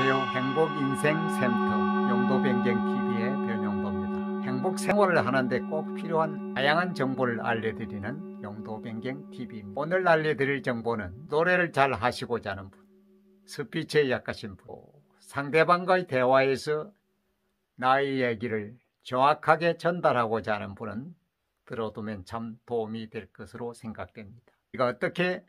안녕하세요. 행복인생센터 용도변경TV의 변용도입니다. 행복 생활을 하는데 꼭 필요한 다양한 정보를 알려드리는 용도변경TV입니다. 오늘 알려드릴 정보는 노래를 잘 하시고자 하는 분, 스피치에 약하신 분, 상대방과의 대화에서 나의 얘기를 정확하게 전달하고자 하는 분은 들어두면 참 도움이 될 것으로 생각됩니다. 이가 어떻게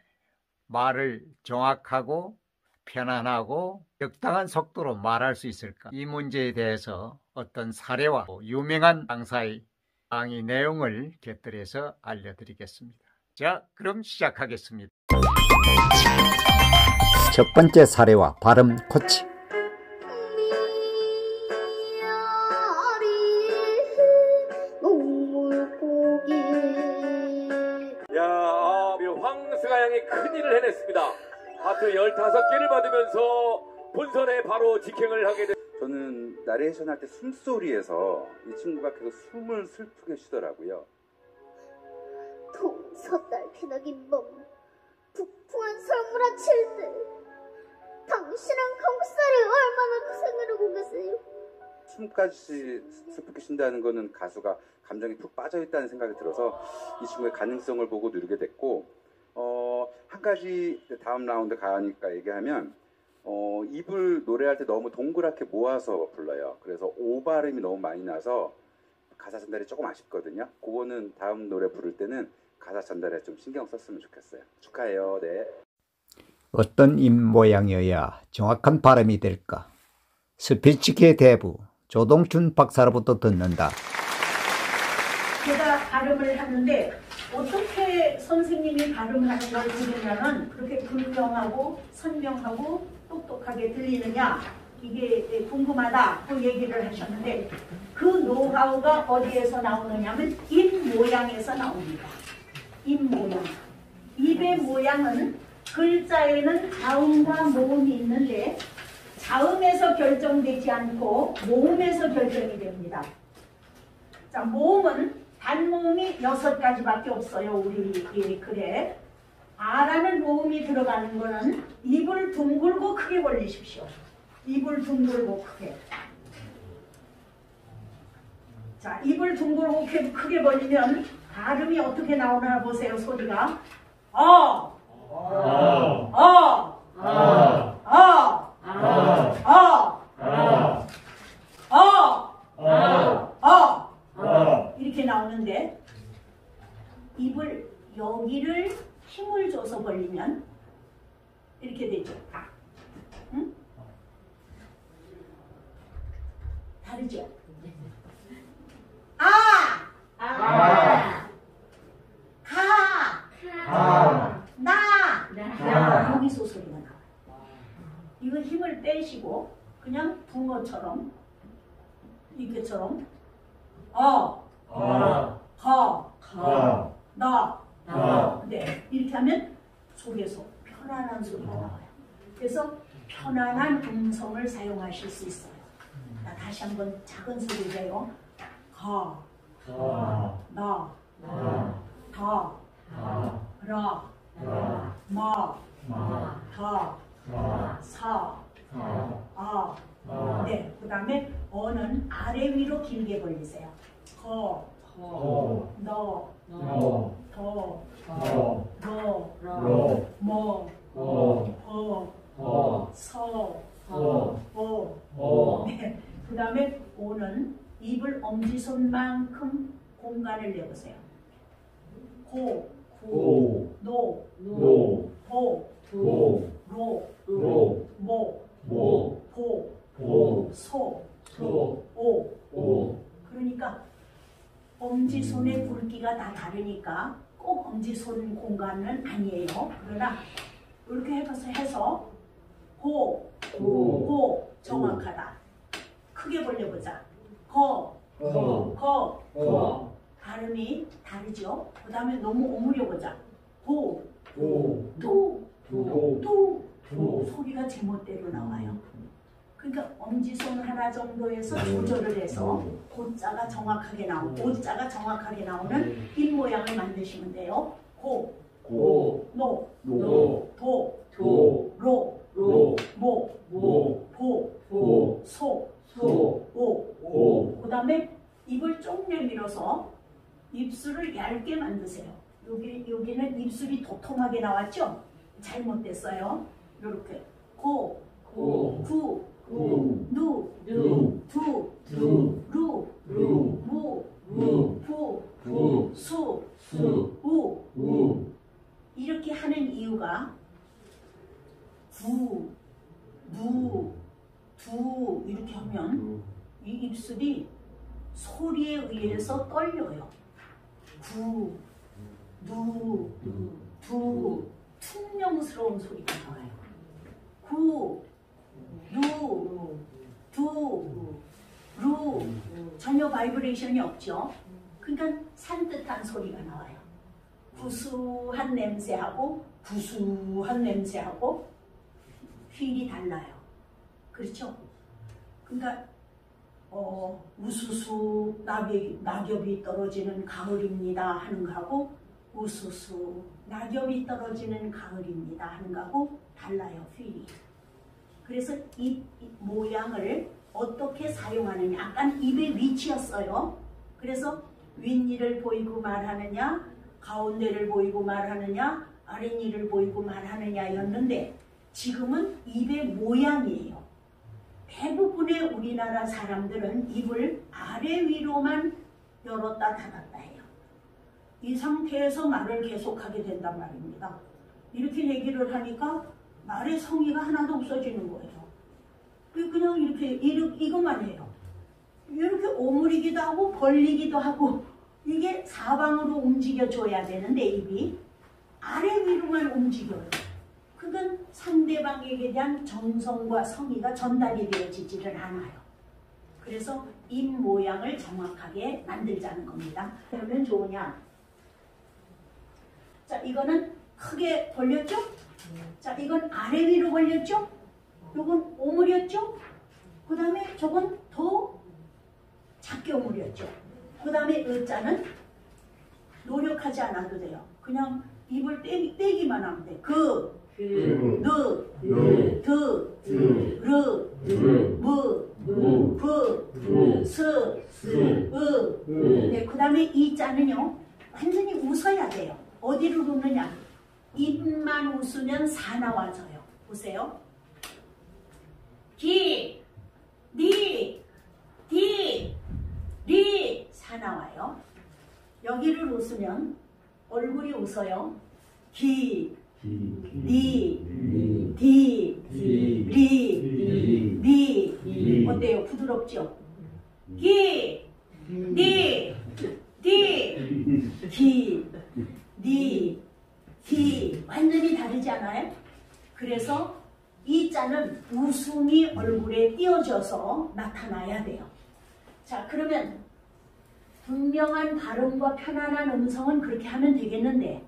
말을 정확하고 편안하고 적당한 속도로 말할 수 있을까? 이 문제에 대해서 어떤 사례와 유명한 강사의 강의 내용을 곁들여서 알려드리겠습니다. 자, 그럼 시작하겠습니다. 첫 번째 사례와 발음 코치. 야, 아, 우리 황승아 양이 큰일을 해냈습니다. 하트 15개를 받으면서 본선에 바로 직행을 하게 됐 저는 나레이션 할 때 숨소리에서 이 친구가 계속 숨을 슬프게 쉬더라고요. 동서달 피나긴 몸 북풍한 설물 아칠 때 당신은 강살이 얼마나 고생을 하고 계세요 숨까지 슬프게 쉰다는 거는 가수가 감정이 푹 빠져 있다는 생각이 들어서 이 친구의 가능성을 보고 누르게 됐고 어, 한 가지 다음 라운드 가니까 얘기하면 어, 입을 노래할 때 너무 동그랗게 모아서 불러요. 그래서 오 발음이 너무 많이 나서 가사 전달이 조금 아쉽거든요. 그거는 다음 노래 부를 때는 가사 전달에 좀 신경 썼으면 좋겠어요. 축하해요. 네. 어떤 입 모양이어야 정확한 발음이 될까? 스피치계 대부 조동춘 박사로부터 듣는다. 제가 발음을 하는데 어떻게 선생님이 발음하는 걸 들으면은 그렇게 분명하고 선명하고 똑똑하게 들리느냐 이게 궁금하다 그 얘기를 하셨는데 그 노하우가 어디에서 나오느냐면 입 모양에서 나옵니다. 입 모양. 입의 모양은 글자에는 자음과 모음이 있는데 자음에서 결정되지 않고 모음에서 결정이 됩니다. 자, 모음은 단모음이 여섯 가지밖에 없어요. 우리 이 글에. 아라는 모음이 들어가는 거는 입을 둥글고 크게 벌리십시오. 입을 둥글고 크게. 자, 입을 둥글고 크게, 크게 벌리면 발음이 어떻게 나오나 보세요. 소리가. 어, 어, 어, 어, 어, 어, 어, 어. 이렇게 나오는데 입을 여기를 힘을 줘서 벌리면 이렇게 되죠. 응? 다르죠? 아! 아! 가! 나! 여기서 소리가 나와요. 이거 힘을 빼시고 그냥 붕어처럼 이렇게처럼 어, 거, 너, 네 이렇게 하면 속에서 편안한 소리가 나와요. 그래서 편안한 음성을 사용하실 수 있어요. 자, 다시 한번 작은 소리로요. 거, 너, 더, 러, 뭐, 더, 서, 어, 네, 그 다음에 어는 아래 위로 길게 벌리세요. 거, 너, 더, 러, 뭐, 어, 서, 어, 네. 그 다음에 오는 입을 엄지손만큼 공간을 내보세요. 고, 구, 노, 도, 로, 모, 보, 소, 오. 그러니까 엄지손의 굵기가 다 다르니까 꼭 엄지손 공간은 아니에요. 그러나 이렇게 해서 해서 고, 고 정확하다. 크게 벌려보자. 거, 거, 발음이 다르죠. 그 다음에 너무 오므려보자. 도, 도, 도, 소리가 제멋대로 나와요. 그러니까 엄지손 하나 정도에서 조절을 해서 고자가 정확하게 나오고 오자가 정확하게 나오는 입 모양을 만드시면 돼요. 고, 노, 도, 로, 로, 모, 모, 보, 보, 소, 소, 오, 오. 그 다음에 입을 쫑 내밀어서 입술을 얇게 만드세요. 여기, 여기는 입술이 도톰하게 나왔죠? 잘못됐어요. 이렇게 고구구누두 두 루 루 무무포포수수우 이렇게 하는 이유가 구, 누, 두 이렇게 하면 이 입술이 소리에 의해서 떨려요. 구, 누, 두 퉁명스러운 소리가 나와요. 구, 누, 두, 루 전혀 바이브레이션이 없죠. 그러니까 산뜻한 소리가 나와요. 구수한 냄새하고 구수한 냄새하고 feel이 달라요. 그렇죠? 그러니까 어, 우수수 낙엽이, 낙엽이 떨어지는 가을입니다 하는 거하고 우수수 낙엽이 떨어지는 가을입니다 하는 거하고 달라요 feel이. 그래서 입, 입 모양을 어떻게 사용하느냐 약간 입의 위치였어요. 그래서 윗니를 보이고 말하느냐 가운데를 보이고 말하느냐 아랫니를 보이고 말하느냐였는데 지금은 입의 모양이에요. 대부분의 우리나라 사람들은 입을 아래 위로만 열었다 닫았다 해요. 이 상태에서 말을 계속하게 된단 말입니다. 이렇게 얘기를 하니까 말의 성의가 하나도 없어지는 거예요. 그냥 이렇게 이것만 해요. 이렇게 오므리기도 하고 벌리기도 하고 이게 사방으로 움직여 줘야 되는데 입이 아래 위로만 움직여요. 그건 상대방에게 대한 정성과 성의가 전달이 되어지지를 않아요. 그래서 입 모양을 정확하게 만들자는 겁니다. 하면 좋으냐? 자, 이거는 크게 벌렸죠? 자, 이건 아래 위로 벌렸죠? 요건 오므렸죠? 그 다음에 저건 더 작게 오므렸죠? 그 다음에 의자는 노력하지 않아도 돼요. 그냥 입을 떼기, 떼기만 하면 돼. 그, 드, 르, 르, 무, 무, 부, 스, 으. 으, 네, 그 다음에 이 자는요, 완전히 웃어야 돼요. 어디를 웃느냐? 입만 웃으면 사 나와져요. 보세요. 기, 니, 디, 리, 사 나와요. 여기를 웃으면 얼굴이 웃어요. 기, 디, 디, 리, 리, 니. 리. 어때요? 부드럽죠? 기, 니, 디, 기, 니, 기. 완전히 다르지 않아요? 그래서 이 자는 웃음이 얼굴에 띄어져서 나타나야 돼요. 자, 그러면 분명한 발음과 편안한 음성은 그렇게 하면 되겠는데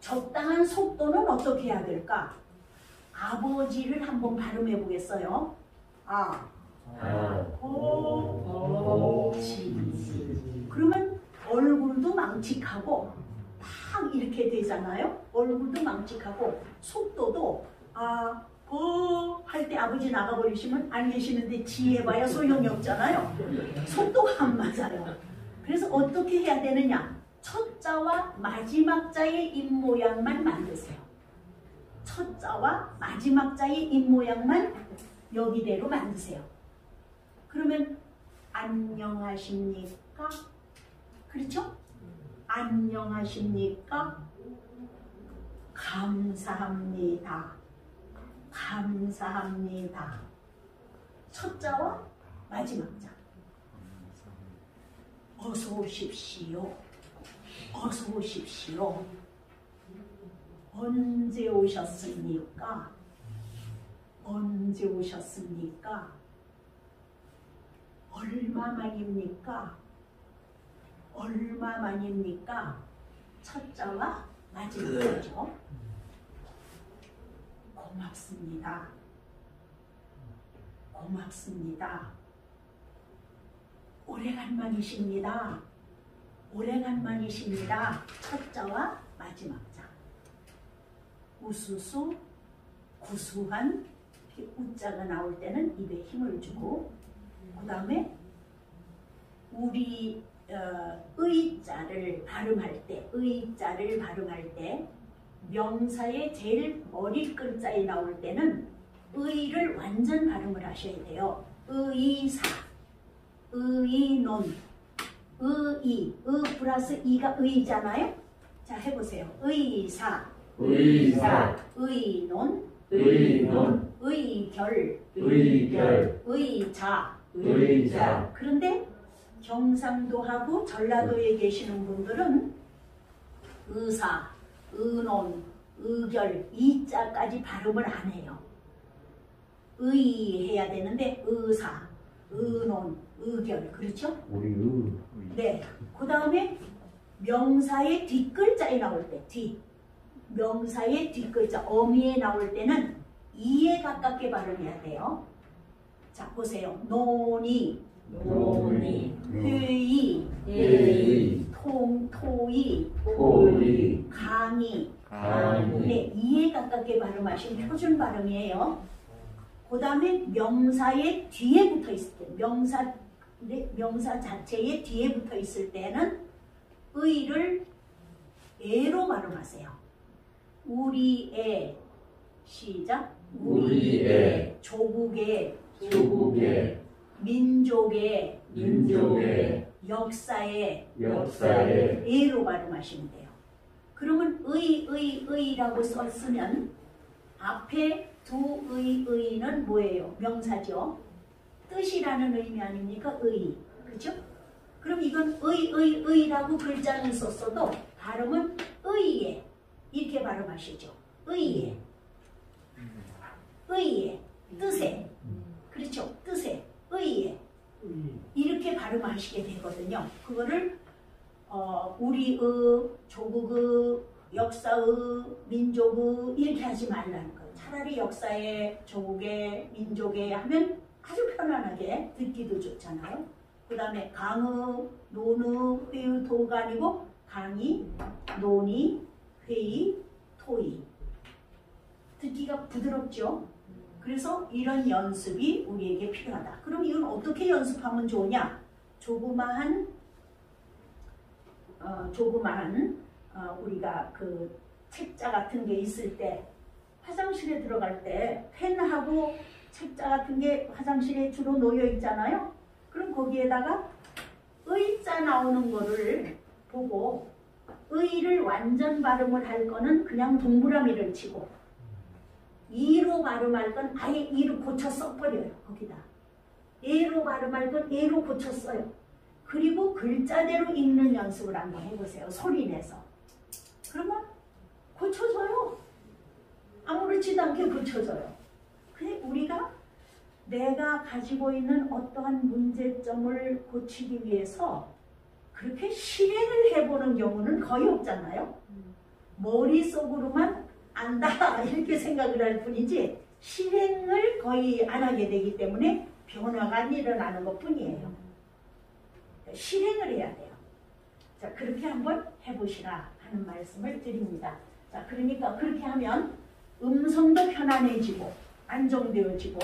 적당한 속도는 어떻게 해야 될까? 아버지를 한번 발음해 보겠어요. 아, 아, 오, 지. 그러면 얼굴도 망측하고 막 이렇게 되잖아요. 얼굴도 망측하고 속도도 아, 어, 할 때 아버지 나가버리시면 안 계시는데 지혜봐야 소용이 없잖아요. 속도가 안 맞아요. 그래서 어떻게 해야 되느냐? 첫 자와 마지막 자의 입 모양만 만드세요. 첫 자와 마지막 자의 입 모양만 여기대로 만드세요. 그러면 안녕하십니까? 그렇죠? 안녕하십니까? 감사합니다. 감사합니다. 첫 자와 마지막 자. 어서 오십시오. 어서 오십시오. 언제 오셨습니까? 언제 오셨습니까? 얼마만입니까? 얼마만입니까? 첫 자와 마지막 자죠. 고맙습니다. 고맙습니다. 오래간만이십니다. 오래간만이십니다. 첫 자와 마지막 자. 우수수, 구수한 우자가 나올 때는 입에 힘을 주고 그 다음에 우리 어, 의자를 발음할 때 의자를 발음할 때 명사의 제일 어릴 글자에 나올 때는 의를 완전 발음을 하셔야 돼요. 의사, 의논, 의이, 의 플러스 이가 의잖아요. 자 해보세요. 의사, 의사, 의논, 의논, 의결, 의결, 의자. 의자, 그런데 경상도하고 전라도에 계시는 분들은 의사, 의논, 의결, 이자까지 발음을 안 해요. 의 해야 되는데 의사, 의논, 의결 그렇죠? 우리 의, 네. 그 다음에 명사의 뒷글자에 나올 때, 뒷. 명사의 뒷글자, 어미에 나올 때는 이에 가깝게 발음해야 돼요. 자, 보세요. 논의, 논의, 회의, 회의, 통, 토의, 토의, 강의. 강의, 네, 이에 가깝게 발음하신 표준 발음이에요. 그 다음에 명사의 뒤에 붙어 있을 때, 명사, 네, 명사 자체의 뒤에 붙어 있을 때는 의를 애로 발음하세요. 우리의 시작. 우리의, 조국의 조국의, 민족의 민족의, 역사의 역사의, 의로 발음하시면 돼요. 그러면 의, 의, 의라고 썼으면 앞에 두 의, 의는 뭐예요? 명사죠. 뜻이라는 의미 아닙니까? 의. 그죠? 그럼 이건 의, 의, 의라고 글자는 썼어도 발음은 의에 이렇게 발음하시죠. 의에. 의에. 뜻에. 그렇죠. 뜻에. 의에. 이렇게 발음하시게 되거든요. 그거를 어, 우리의, 조국의, 역사의, 민족의 이렇게 하지 말라는 거예요. 차라리 역사의, 조국의, 민족의 하면 아주 편안하게 듣기도 좋잖아요. 그 다음에 강의, 논의, 회의, 도가 아니고 강의, 논의, 회의, 토의. 듣기가 부드럽죠? 그래서 이런 연습이 우리에게 필요하다. 그럼 이건 어떻게 연습하면 좋으냐? 조그마한 어, 조그마한 어, 우리가 그 책자 같은 게 있을 때 화장실에 들어갈 때 펜하고 책자 같은 게 화장실에 주로 놓여 있잖아요. 그럼 거기에다가 의자 나오는 거를 보고 의를 완전 발음을 할 거는 그냥 동그라미를 치고 이로 발음할 건 아예 이로 고쳐 써버려요. 거기다. 에로 발음할 건 에로 고쳐 써요. 그리고 글자대로 읽는 연습을 한번 해보세요. 소리 내서. 그러면 고쳐져요. 아무렇지도 않게 고쳐져요. 그래 우리가 내가 가지고 있는 어떠한 문제점을 고치기 위해서 그렇게 실행을 해보는 경우는 거의 없잖아요. 머릿속으로만 안다 이렇게 생각을 할 뿐이지 실행을 거의 안 하게 되기 때문에 변화가 안 일어나는 것 뿐이에요. 실행을 해야 돼요. 자, 그렇게 한번 해보시라 하는 말씀을 드립니다. 자, 그러니까 그렇게 하면 음성도 편안해지고 안정되어지고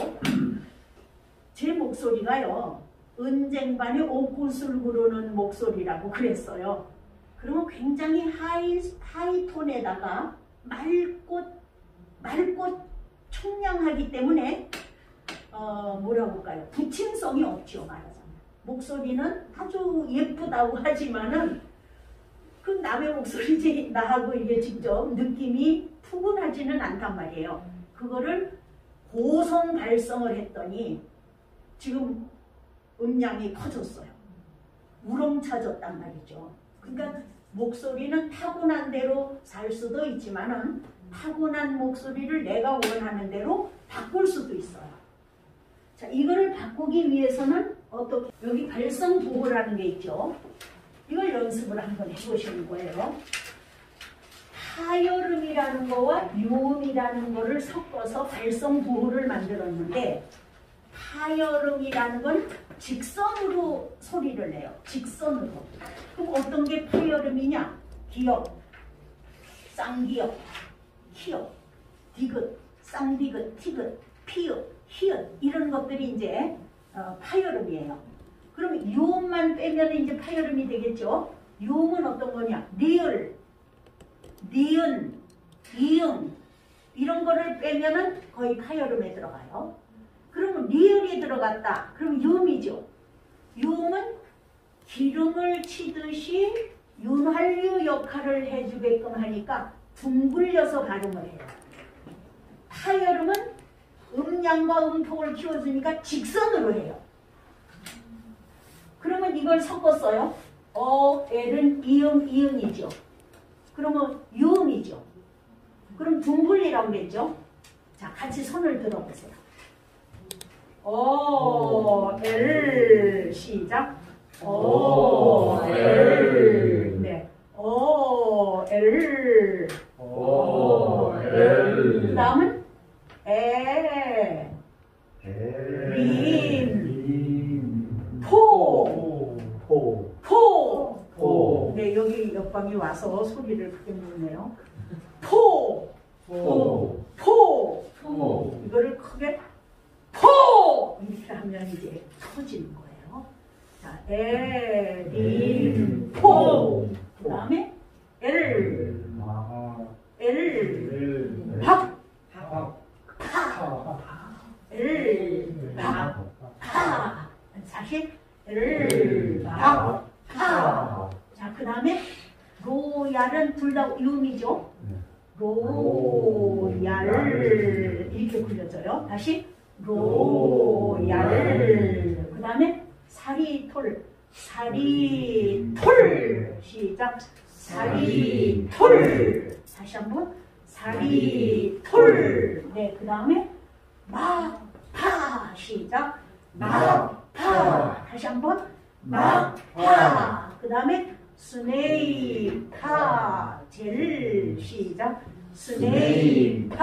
제 목소리가요. 은쟁반의 옥구슬 구르는 목소리라고 그랬어요. 그러면 굉장히 high, high 톤에다가 맑고 맑고 청량하기 때문에 어, 뭐라고 할까요? 부침성이 없죠 말하자면 목소리는 아주 예쁘다고 하지만은 그 남의 목소리지 나하고 이게 직접 느낌이 푸근하지는 않단 말이에요. 그거를 고성 발성을 했더니 지금 음량이 커졌어요. 우렁차졌단 말이죠. 그러니까 목소리는 타고난 대로 살 수도 있지만 은 타고난 목소리를 내가 원하는 대로 바꿀 수도 있어요. 자, 이거를 바꾸기 위해서는 어떻게 여기 발성 부호라는 게 있죠. 이걸 연습을 한번 해보시는 거예요. 하여름이라는 거와 요음이라는 거를 섞어서 발성 부호를 만들었는데 하여름이라는 건 직선으로 소리를 내요. 직선으로. 그럼 어떤 게 파여름이냐? 기역, 쌍기역, 키역, 디귿, 쌍디귿, 티귿, 피읍, 히읗 이런 것들이 이제 어, 파여름이에요. 그럼 요음만 빼면 이제 파여름이 되겠죠. 요음은 어떤 거냐? 리을, 니은, 이응 이런 거를 빼면은 거의 카여름에 들어가요. 그러면 리을이 들어갔다. 그럼 유음이죠. 유음은 기름을 치듯이 윤활유 역할을 해주게끔 하니까 둥글려서 발음을 해요. 타여름은 음양과 음폭을 키워주니까 직선으로 해요. 그러면 이걸 섞었어요. 어, L은 이음, 이응이죠. 그러면 유음이죠. 그럼 둥글리라고 그랬죠. 자, 같이 손을 들어보세요. 오, L, 시작. 오, L. 네. 오, L. 오, L. 그 다음은 에, 린, 포, 포. 포. 포. 네, 여기 옆방이 와서 소리를 크게 내네요. 포, 포. 포. 포. 이거를 크게 포! 이렇게 하면 이제 터지는 거예요. 자, 에, 린, 포. 그 다음에 엘, 엘, 박, 파, 엘, 박, 파. 다시 엘, 박, 파. 자, 그 다음에 로얄은 둘다 유음이죠. 로얄 이렇게 굴려져요. 다시 로얄. 그 다음에 사리톨, 사리톨. 시작. 사리톨. 다시 한번 사리톨. 네, 그 다음에 막파. 시작. 막파. 다시 한번 막파. 그 다음에 스네이파 젤. 시작. 스네이파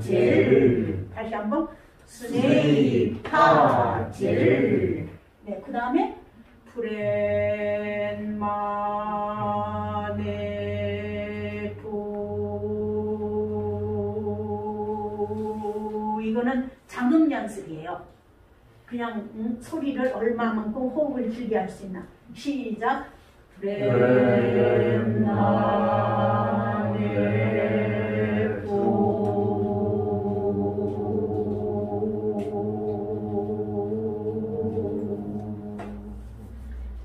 젤. 다시 한번. 스네이파 젤. 네, 그 다음에 프렌마네포 이거는 장음 연습이에요. 그냥 음, 소리를 얼마만큼 호흡을 길게 할 수 있나. 시작.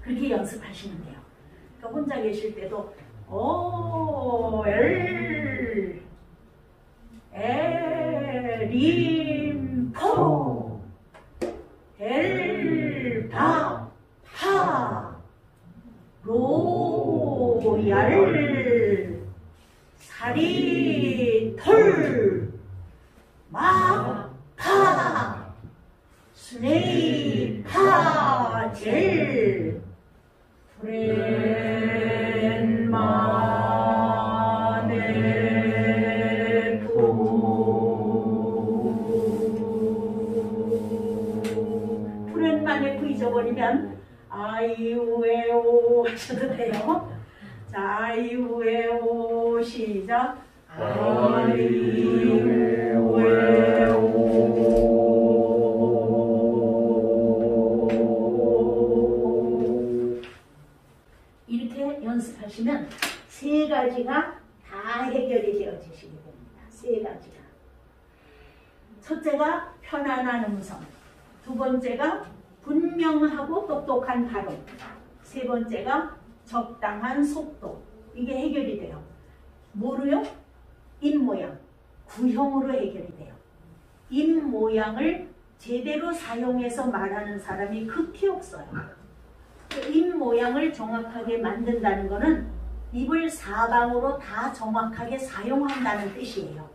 그렇게 연습하시면 돼요. 그러니까 혼자 계실 때도 오, 엘, 에림, 포, 엘, 바, 파, 로얄, 사리, 털, 돼요. 자, 아이우에오 시작. 아이우에오 이렇게 연습하시면 세 가지가 다 해결이 되어지시게 됩니다. 세 가지가. 첫째가 편안한 음성. 두 번째가 분명하고 똑똑한 발음. 세 번째가 적당한 속도. 이게 해결이 돼요. 뭐로요? 입 모양. 구형으로 해결이 돼요. 입 모양을 제대로 사용해서 말하는 사람이 극히 없어요. 그입 모양을 정확하게 만든다는 것은 입을 사방으로 다 정확하게 사용한다는 뜻이에요.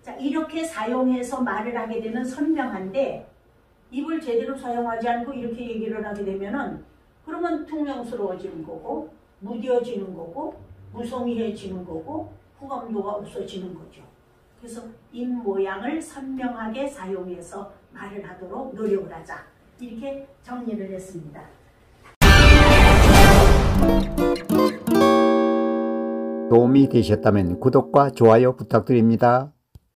자, 이렇게 사용해서 말을 하게 되면 선명한데 입을 제대로 사용하지 않고 이렇게 얘기를 하게 되면 은 그러면 퉁명스러워지는 거고 무뎌지는 거고 무성의해지는 거고 후감도가 없어지는 거죠. 그래서 입 모양을 선명하게 사용해서 말을 하도록 노력을 하자. 이렇게 정리를 했습니다. 도움이 되셨다면 구독과 좋아요 부탁드립니다.